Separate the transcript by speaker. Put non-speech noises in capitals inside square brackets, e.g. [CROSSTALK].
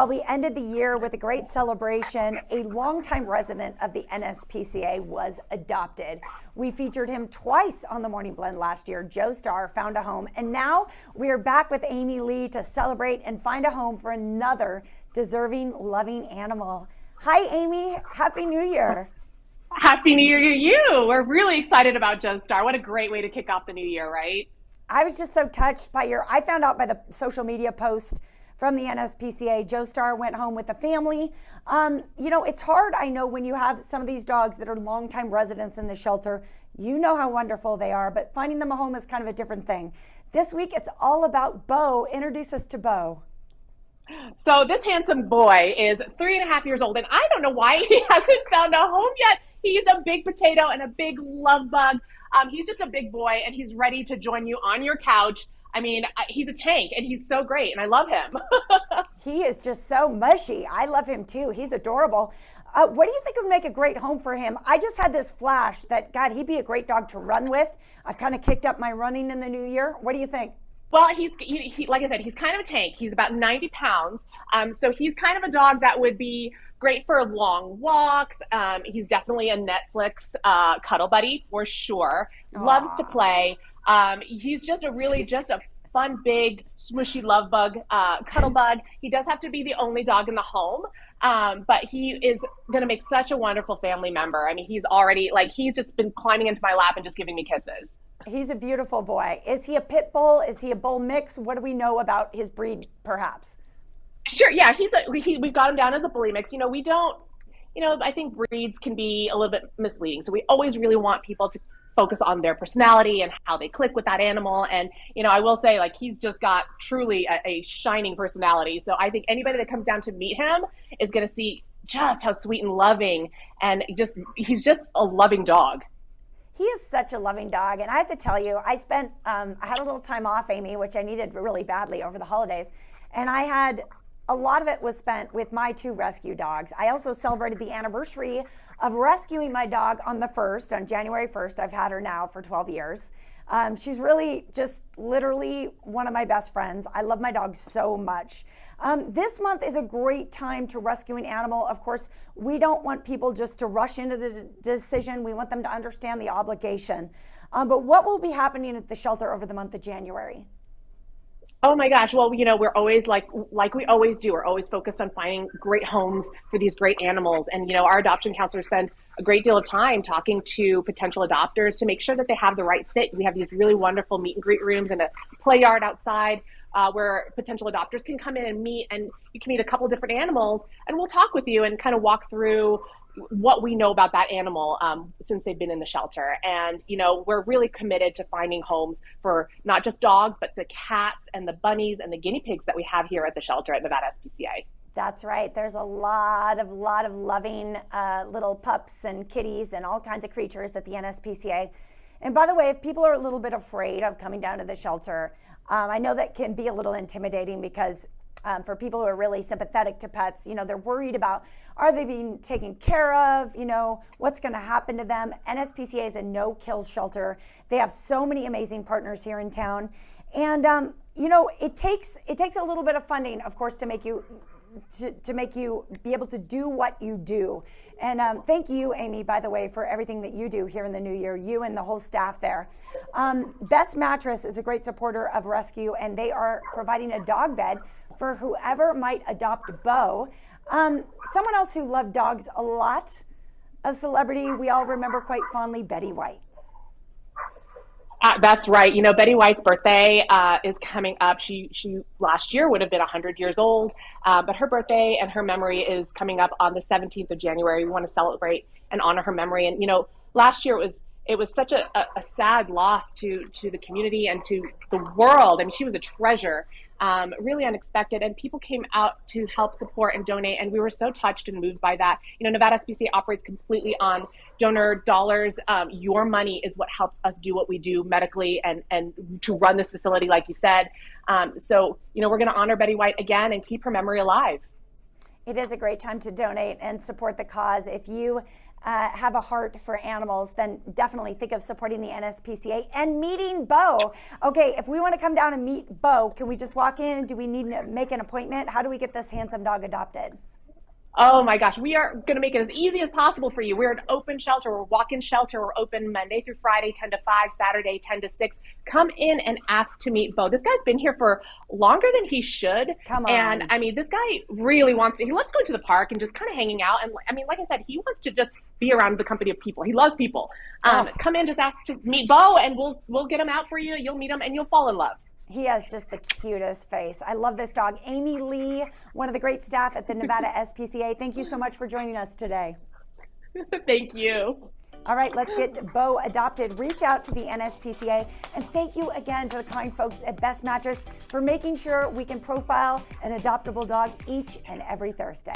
Speaker 1: Well, we ended the year with a great celebration. A longtime resident of the NSPCA was adopted. We featured him twice on the Morning Blend last year. Joe Starr found a home, and now we are back with Amy Lee to celebrate and find a home for another deserving, loving animal. Hi, Amy. Happy New Year.
Speaker 2: Happy New Year to you. We're really excited about Joe Starr. What a great way to kick off the new year, right?
Speaker 1: I was just so touched by your, I found out by the social media post from the NSPCA. Joe Star went home with the family. Um, you know, it's hard, I know, when you have some of these dogs that are longtime residents in the shelter. You know how wonderful they are, but finding them a home is kind of a different thing. This week, it's all about Beau. Introduce us to Beau.
Speaker 2: So, this handsome boy is three and a half years old, and I don't know why he [LAUGHS] hasn't found a home yet. He's a big potato and a big love bug. Um, he's just a big boy, and he's ready to join you on your couch I mean, he's a tank and he's so great and I love him. [LAUGHS]
Speaker 1: he is just so mushy. I love him too. He's adorable. Uh, what do you think would make a great home for him? I just had this flash that, God, he'd be a great dog to run with. I've kind of kicked up my running in the new year. What do you think?
Speaker 2: Well, he's he, he, like I said, he's kind of a tank. He's about 90 pounds. Um, so he's kind of a dog that would be great for long walks. Um, he's definitely a Netflix uh, cuddle buddy for sure. Aww. Loves to play. Um, he's just a really just a fun, big, smushy love bug, uh, cuddle bug. He does have to be the only dog in the home, um, but he is going to make such a wonderful family member. I mean, he's already like he's just been climbing into my lap and just giving me kisses.
Speaker 1: He's a beautiful boy. Is he a pit bull? Is he a bull mix? What do we know about his breed, perhaps?
Speaker 2: Sure. Yeah, he's a, he, we've got him down as a bully mix. You know, we don't. You know, I think breeds can be a little bit misleading. So we always really want people to focus on their personality and how they click with that animal. And, you know, I will say, like, he's just got truly a, a shining personality. So I think anybody that comes down to meet him is going to see just how sweet and loving and just, he's just a loving dog.
Speaker 1: He is such a loving dog. And I have to tell you, I spent, um, I had a little time off, Amy, which I needed really badly over the holidays. And I had a lot of it was spent with my two rescue dogs. I also celebrated the anniversary of rescuing my dog on the 1st, on January 1st. I've had her now for 12 years. Um, she's really just literally one of my best friends. I love my dog so much. Um, this month is a great time to rescue an animal. Of course, we don't want people just to rush into the decision. We want them to understand the obligation. Um, but what will be happening at the shelter over the month of January?
Speaker 2: Oh my gosh. Well, you know, we're always like like we always do. We're always focused on finding great homes for these great animals. And you know, our adoption counselors spend a great deal of time talking to potential adopters to make sure that they have the right fit. We have these really wonderful meet and greet rooms and a play yard outside uh, where potential adopters can come in and meet and you can meet a couple different animals and we'll talk with you and kind of walk through what we know about that animal um, since they've been in the shelter. And, you know, we're really committed to finding homes for not just dogs, but the cats and the bunnies and the guinea pigs that we have here at the shelter at the Nevada SPCA.
Speaker 1: That's right. There's a lot of lot of loving uh, little pups and kitties and all kinds of creatures at the NSPCA. And by the way, if people are a little bit afraid of coming down to the shelter, um, I know that can be a little intimidating because um, for people who are really sympathetic to pets, you know, they're worried about are they being taken care of? You know, what's going to happen to them? NSPCA is a no kill shelter. They have so many amazing partners here in town. And, um, you know, it takes, it takes a little bit of funding, of course, to make you to, to make you be able to do what you do. And um, thank you, Amy, by the way, for everything that you do here in the new year, you and the whole staff there. Um, Best Mattress is a great supporter of Rescue, and they are providing a dog bed for whoever might adopt Beau. Um, someone else who loved dogs a lot, a celebrity we all remember quite fondly, Betty White.
Speaker 2: Uh, that's right. You know, Betty White's birthday uh, is coming up. She she last year would have been 100 years old, uh, but her birthday and her memory is coming up on the 17th of January. We want to celebrate and honor her memory. And you know, last year it was it was such a, a, a sad loss to to the community and to the world. I mean, she was a treasure um, really unexpected. And people came out to help support and donate. And we were so touched and moved by that. You know, Nevada SPCA operates completely on donor dollars. Um, your money is what helps us do what we do medically and, and to run this facility, like you said. Um, so, you know, we're going to honor Betty White again and keep her memory alive.
Speaker 1: It is a great time to donate and support the cause. If you uh, have a heart for animals, then definitely think of supporting the NSPCA and meeting Beau. Okay, if we want to come down and meet Beau, can we just walk in? Do we need to make an appointment? How do we get this handsome dog adopted?
Speaker 2: Oh my gosh, we are going to make it as easy as possible for you. We're an open shelter, we're walk-in shelter. We're open Monday through Friday, 10 to 5, Saturday, 10 to 6. Come in and ask to meet Beau. This guy's been here for longer than he should.
Speaker 1: Come on.
Speaker 2: And I mean, this guy really wants to, he loves going to the park and just kind of hanging out. And I mean, like I said, he wants to just be around the company of people. He loves people. Um, oh. Come in, just ask to meet Beau, and we'll, we'll get him out for you. You'll meet him and you'll fall in love.
Speaker 1: He has just the cutest face. I love this dog. Amy Lee, one of the great staff at the Nevada [LAUGHS] SPCA. Thank you so much for joining us today. [LAUGHS]
Speaker 2: Thank you.
Speaker 1: All right, let's get Beau adopted. Reach out to the NSPCA. And thank you again to the kind folks at Best Mattress for making sure we can profile an adoptable dog each and every Thursday.